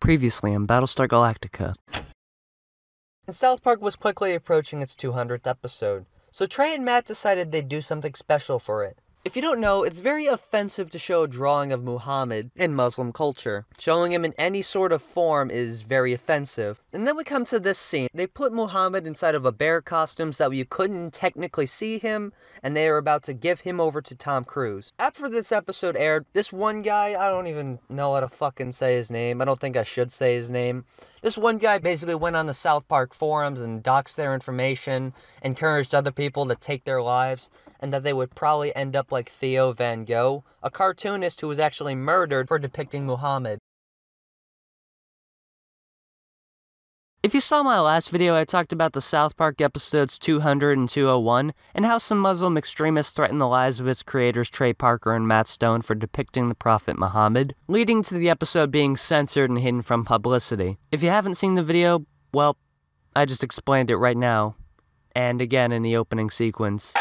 Previously in Battlestar Galactica. And South Park was quickly approaching its 200th episode, so Trey and Matt decided they'd do something special for it. If you don't know, it's very offensive to show a drawing of Muhammad in Muslim culture. Showing him in any sort of form is very offensive. And then we come to this scene. They put Muhammad inside of a bear costume so that you couldn't technically see him, and they are about to give him over to Tom Cruise. After this episode aired, this one guy, I don't even know how to fucking say his name. I don't think I should say his name. This one guy basically went on the South Park forums and doxed their information, encouraged other people to take their lives, and that they would probably end up like Theo Van Gogh, a cartoonist who was actually murdered for depicting Muhammad. If you saw my last video, I talked about the South Park episodes 200 and 201, and how some Muslim extremists threatened the lives of its creators Trey Parker and Matt Stone for depicting the Prophet Muhammad, leading to the episode being censored and hidden from publicity. If you haven't seen the video, well, I just explained it right now, and again in the opening sequence.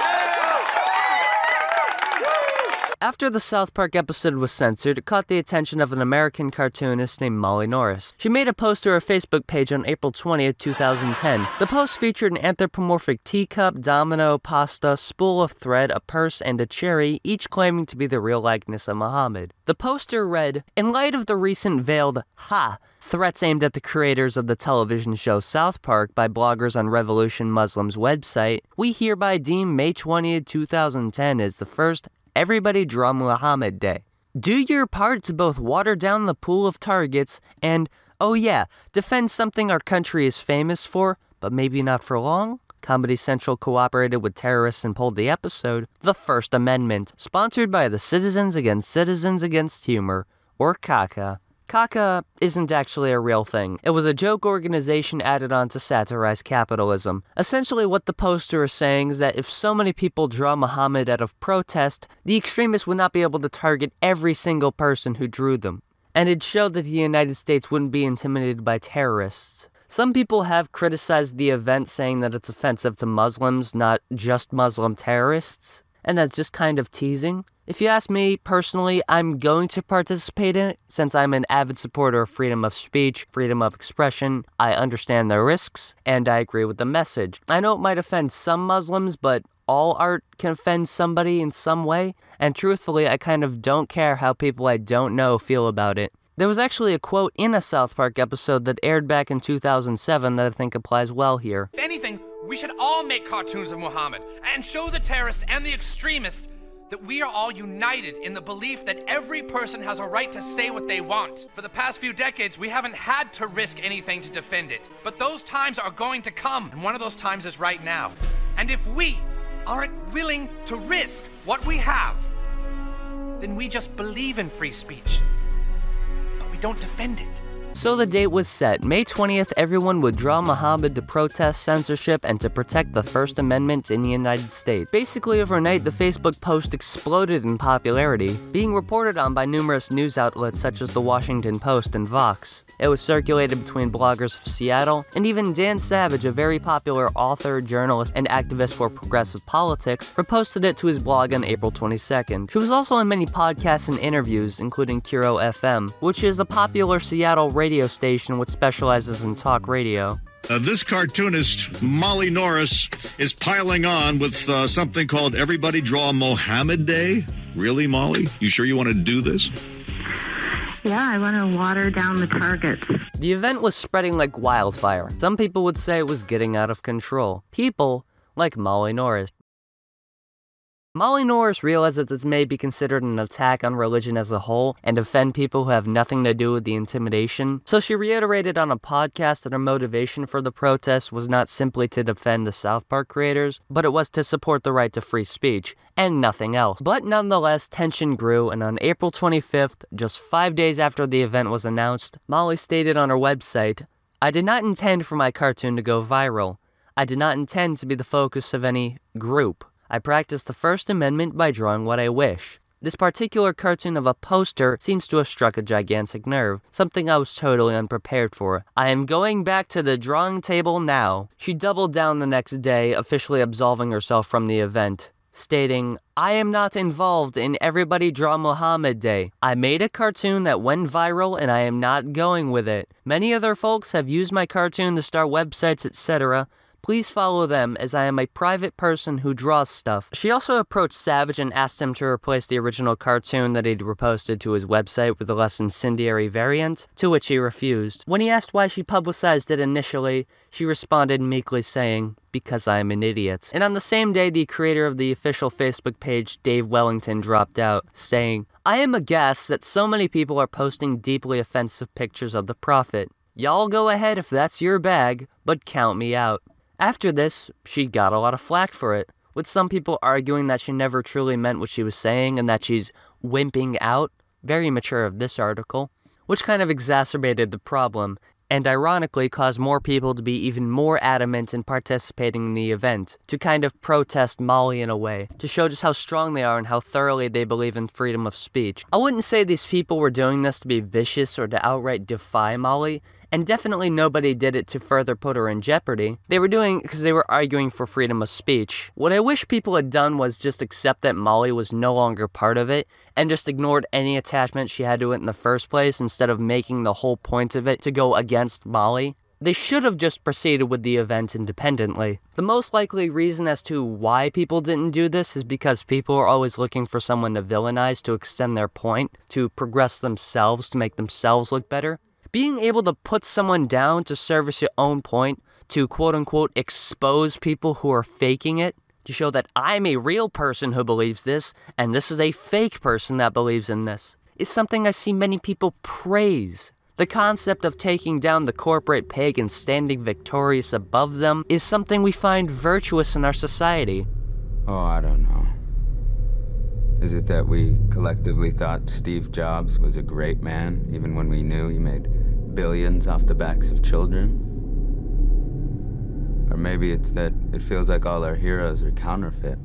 After the South Park episode was censored, it caught the attention of an American cartoonist named Molly Norris. She made a post to her Facebook page on April 20th, 2010. The post featured an anthropomorphic teacup, domino, pasta, spool of thread, a purse, and a cherry, each claiming to be the real likeness of Muhammad. The poster read, In light of the recent veiled ha threats aimed at the creators of the television show South Park by bloggers on Revolution Muslim's website, we hereby deem May 20th, 2010 as the first Everybody Draw Muhammad Day. Do your part to both water down the pool of targets and, oh yeah, defend something our country is famous for, but maybe not for long? Comedy Central cooperated with terrorists and pulled the episode The First Amendment, sponsored by the Citizens Against Citizens Against Humor, or CACA. CACA isn't actually a real thing. It was a joke organization added on to satirize capitalism. Essentially, what the poster is saying is that if so many people draw Muhammad out of protest, the extremists would not be able to target every single person who drew them. And it showed that the United States wouldn't be intimidated by terrorists. Some people have criticized the event, saying that it's offensive to Muslims, not just Muslim terrorists, and that's just kind of teasing. If you ask me personally, I'm going to participate in it since I'm an avid supporter of freedom of speech, freedom of expression. I understand the risks, and I agree with the message. I know it might offend some Muslims, but all art can offend somebody in some way, and truthfully, I kind of don't care how people I don't know feel about it. There was actually a quote in a South Park episode that aired back in 2007 that I think applies well here. If anything, we should all make cartoons of Muhammad and show the terrorists and the extremists that we are all united in the belief that every person has a right to say what they want. For the past few decades, we haven't had to risk anything to defend it. But those times are going to come, and one of those times is right now. And if we aren't willing to risk what we have, then we just believe in free speech, but we don't defend it. So the date was set. May 20th, everyone would draw Muhammad to protest censorship and to protect the First Amendment in the United States. Basically, overnight, the Facebook post exploded in popularity, being reported on by numerous news outlets such as the Washington Post and Vox. It was circulated between bloggers of Seattle, and even Dan Savage, a very popular author, journalist, and activist for progressive politics, reposted it to his blog on April 22nd. He was also on many podcasts and interviews, including KIRO FM, which is a popular Seattle radio station which specializes in talk radio. Uh, this cartoonist, Molly Norris, is piling on with uh, something called Everybody Draw Mohammed Day. Really, Molly? You sure you want to do this? Yeah, I want to water down the targets. The event was spreading like wildfire. Some people would say it was getting out of control. People like Molly Norris. Molly Norris realized that this may be considered an attack on religion as a whole and offend people who have nothing to do with the intimidation, so she reiterated on a podcast that her motivation for the protest was not simply to defend the South Park creators, but it was to support the right to free speech, and nothing else. But nonetheless, tension grew, and on April 25th, just five days after the event was announced, Molly stated on her website, I did not intend for my cartoon to go viral. I did not intend to be the focus of any group. I practice the First Amendment by drawing what I wish. This particular cartoon of a poster seems to have struck a gigantic nerve, something I was totally unprepared for. I am going back to the drawing table now. She doubled down the next day, officially absolving herself from the event. stating, I am not involved in Everybody Draw Muhammad Day. I made a cartoon that went viral and I am not going with it. Many other folks have used my cartoon to start websites, etc. Please follow them as I am a private person who draws stuff. She also approached Savage and asked him to replace the original cartoon that he'd reposted to his website with a less incendiary variant, to which he refused. When he asked why she publicized it initially, she responded meekly saying, Because I am an idiot. And on the same day, the creator of the official Facebook page, Dave Wellington, dropped out, saying, I am aghast that so many people are posting deeply offensive pictures of the Prophet. Y'all go ahead if that's your bag, but count me out. After this, she got a lot of flack for it, with some people arguing that she never truly meant what she was saying and that she's wimping out, very mature of this article, which kind of exacerbated the problem and ironically caused more people to be even more adamant in participating in the event, to kind of protest Molly in a way, to show just how strong they are and how thoroughly they believe in freedom of speech. I wouldn't say these people were doing this to be vicious or to outright defy Molly, and definitely nobody did it to further put her in jeopardy. They were doing because they were arguing for freedom of speech. What I wish people had done was just accept that Molly was no longer part of it and just ignored any attachment she had to it in the first place instead of making the whole point of it to go against Molly. They should have just proceeded with the event independently. The most likely reason as to why people didn't do this is because people are always looking for someone to villainize to extend their point, to progress themselves, to make themselves look better being able to put someone down to service your own point, to quote unquote expose people who are faking it, to show that I'm a real person who believes this, and this is a fake person that believes in this, is something I see many people praise. The concept of taking down the corporate pig and standing victorious above them is something we find virtuous in our society. Oh, I don't know. Is it that we collectively thought Steve Jobs was a great man, even when we knew he made billions off the backs of children? Or maybe it's that it feels like all our heroes are counterfeit.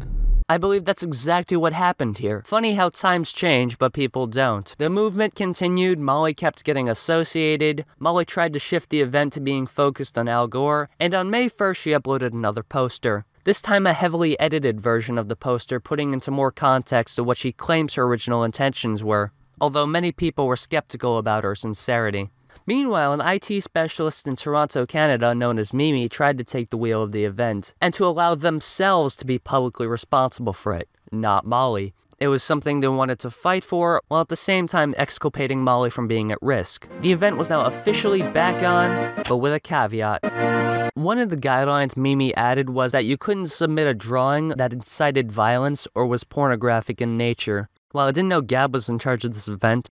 I believe that's exactly what happened here. Funny how times change, but people don't. The movement continued, Molly kept getting associated, Molly tried to shift the event to being focused on Al Gore, and on May 1st she uploaded another poster. This time a heavily edited version of the poster putting into more context of what she claims her original intentions were, although many people were skeptical about her sincerity. Meanwhile, an IT specialist in Toronto, Canada, known as Mimi, tried to take the wheel of the event, and to allow themselves to be publicly responsible for it, not Molly. It was something they wanted to fight for, while at the same time exculpating Molly from being at risk. The event was now officially back on, but with a caveat. One of the guidelines Mimi added was that you couldn't submit a drawing that incited violence or was pornographic in nature. While I didn't know Gab was in charge of this event,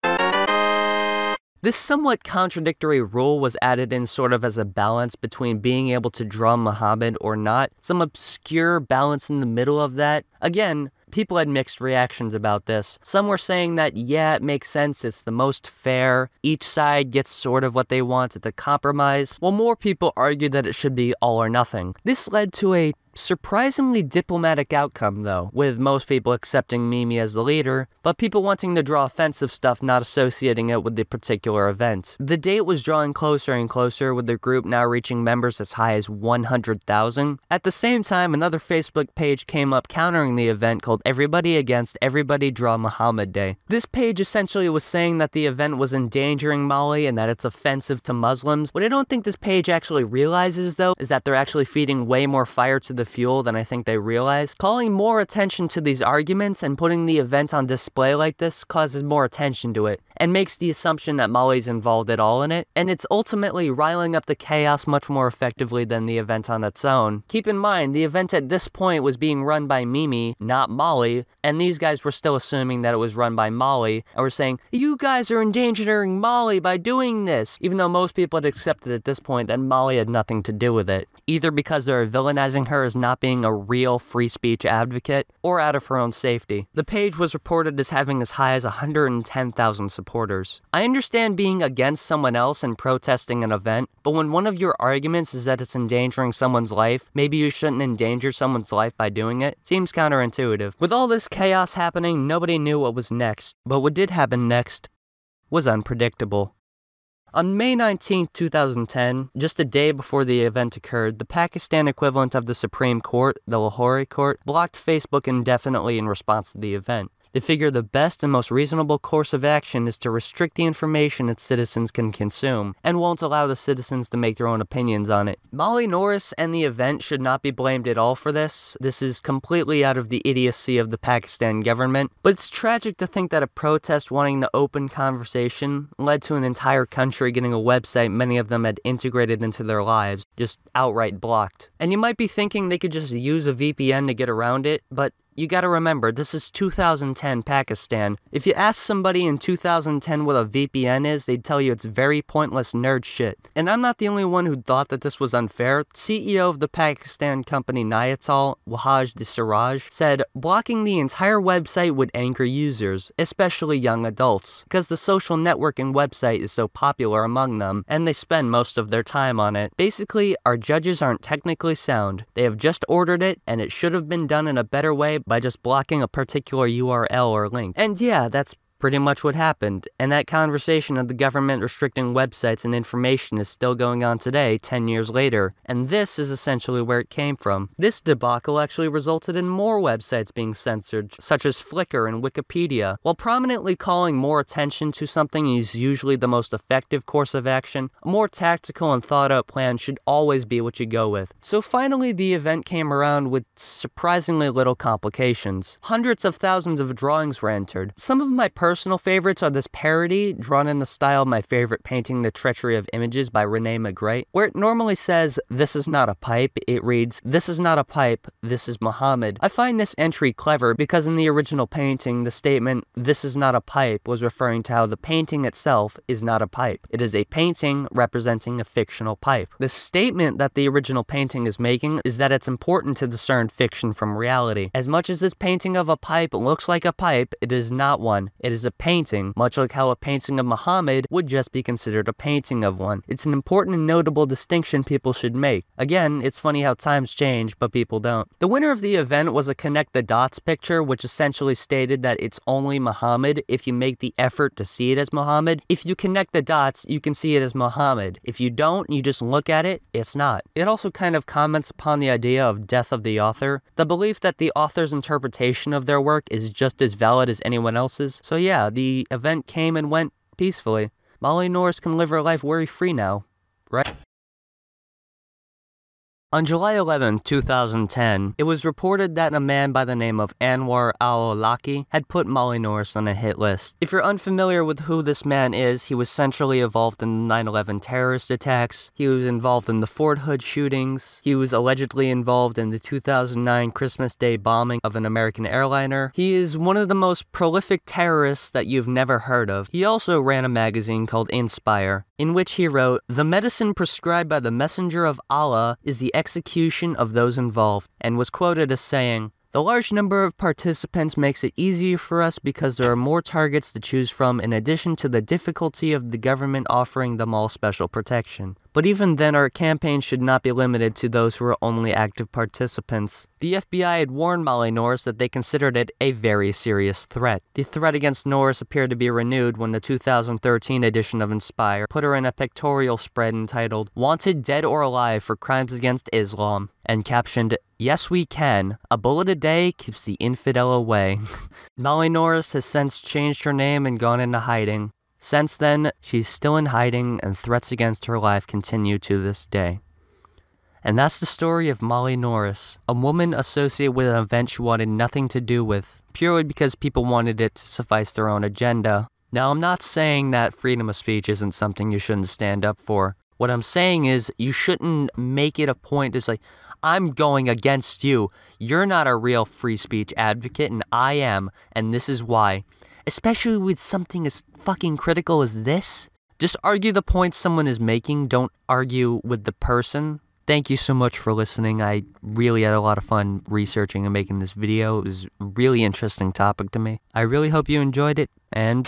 this somewhat contradictory rule was added in sort of as a balance between being able to draw Muhammad or not, some obscure balance in the middle of that. Again, people had mixed reactions about this. Some were saying that, yeah, it makes sense, it's the most fair, each side gets sort of what they want, it's a compromise, while more people argued that it should be all or nothing. This led to a surprisingly diplomatic outcome, though, with most people accepting Mimi as the leader, but people wanting to draw offensive stuff not associating it with the particular event. The date was drawing closer and closer, with the group now reaching members as high as 100,000. At the same time, another Facebook page came up countering the event called Everybody Against Everybody Draw Muhammad Day. This page essentially was saying that the event was endangering Molly and that it's offensive to Muslims. What I don't think this page actually realizes, though, is that they're actually feeding way more fire to the fuel than I think they realize. Calling more attention to these arguments and putting the event on display like this causes more attention to it and makes the assumption that Molly's involved at all in it, and it's ultimately riling up the chaos much more effectively than the event on its own. Keep in mind, the event at this point was being run by Mimi, not Molly, and these guys were still assuming that it was run by Molly, and were saying, you guys are endangering Molly by doing this, even though most people had accepted at this point that Molly had nothing to do with it, either because they're villainizing her as not being a real free speech advocate, or out of her own safety. The page was reported as having as high as 110,000 supporters supporters. I understand being against someone else and protesting an event, but when one of your arguments is that it's endangering someone's life, maybe you shouldn't endanger someone's life by doing it, seems counterintuitive. With all this chaos happening, nobody knew what was next, but what did happen next was unpredictable. On May 19, 2010, just a day before the event occurred, the Pakistan equivalent of the Supreme Court, the Lahore Court, blocked Facebook indefinitely in response to the event. They figure the best and most reasonable course of action is to restrict the information its citizens can consume, and won't allow the citizens to make their own opinions on it. Molly Norris and the event should not be blamed at all for this. This is completely out of the idiocy of the Pakistan government, but it's tragic to think that a protest wanting to open conversation led to an entire country getting a website many of them had integrated into their lives, just outright blocked. And you might be thinking they could just use a VPN to get around it, but you gotta remember, this is 2010 Pakistan. If you ask somebody in 2010 what a VPN is, they'd tell you it's very pointless nerd shit. And I'm not the only one who thought that this was unfair. CEO of the Pakistan company Nayatel, Wahaj us Siraj, said blocking the entire website would anger users, especially young adults, because the social networking website is so popular among them, and they spend most of their time on it. Basically, our judges aren't technically sound. They have just ordered it, and it should have been done in a better way by just blocking a particular URL or link. And yeah, that's pretty much what happened, and that conversation of the government restricting websites and information is still going on today, 10 years later, and this is essentially where it came from. This debacle actually resulted in more websites being censored, such as Flickr and Wikipedia. While prominently calling more attention to something is usually the most effective course of action, a more tactical and thought out plan should always be what you go with. So finally, the event came around with surprisingly little complications. Hundreds of thousands of drawings were entered. Some of my personal personal favorites are this parody drawn in the style of my favorite painting, The Treachery of Images by Rene Magritte, where it normally says, This is not a pipe, it reads, This is not a pipe, this is Muhammad. I find this entry clever because in the original painting, the statement, This is not a pipe, was referring to how the painting itself is not a pipe. It is a painting representing a fictional pipe. The statement that the original painting is making is that it's important to discern fiction from reality. As much as this painting of a pipe looks like a pipe, it is not one. It is is a painting, much like how a painting of Muhammad would just be considered a painting of one. It's an important and notable distinction people should make. Again, it's funny how times change, but people don't. The winner of the event was a connect the dots picture, which essentially stated that it's only Muhammad if you make the effort to see it as Muhammad. If you connect the dots, you can see it as Muhammad. If you don't, you just look at it, it's not. It also kind of comments upon the idea of death of the author, the belief that the author's interpretation of their work is just as valid as anyone else's. So yeah, yeah, the event came and went peacefully. Molly Norris can live her life worry free now, right? On July 11, 2010, it was reported that a man by the name of Anwar al-Awlaki had put Molly Norris on a hit list. If you're unfamiliar with who this man is, he was centrally involved in the 9-11 terrorist attacks, he was involved in the Fort Hood shootings, he was allegedly involved in the 2009 Christmas Day bombing of an American airliner. He is one of the most prolific terrorists that you've never heard of. He also ran a magazine called Inspire, in which he wrote, The medicine prescribed by the messenger of Allah is the execution of those involved, and was quoted as saying, the large number of participants makes it easier for us because there are more targets to choose from in addition to the difficulty of the government offering them all special protection. But even then, our campaign should not be limited to those who are only active participants. The FBI had warned Molly Norris that they considered it a very serious threat. The threat against Norris appeared to be renewed when the 2013 edition of Inspire put her in a pictorial spread entitled Wanted Dead or Alive for Crimes Against Islam and captioned, Yes, we can. A bullet a day keeps the infidel away. Molly Norris has since changed her name and gone into hiding. Since then, she's still in hiding and threats against her life continue to this day. And that's the story of Molly Norris, a woman associated with an event she wanted nothing to do with, purely because people wanted it to suffice their own agenda. Now, I'm not saying that freedom of speech isn't something you shouldn't stand up for. What I'm saying is, you shouldn't make it a point to say, I'm going against you. You're not a real free speech advocate, and I am, and this is why especially with something as fucking critical as this. Just argue the points someone is making, don't argue with the person. Thank you so much for listening. I really had a lot of fun researching and making this video. It was a really interesting topic to me. I really hope you enjoyed it, and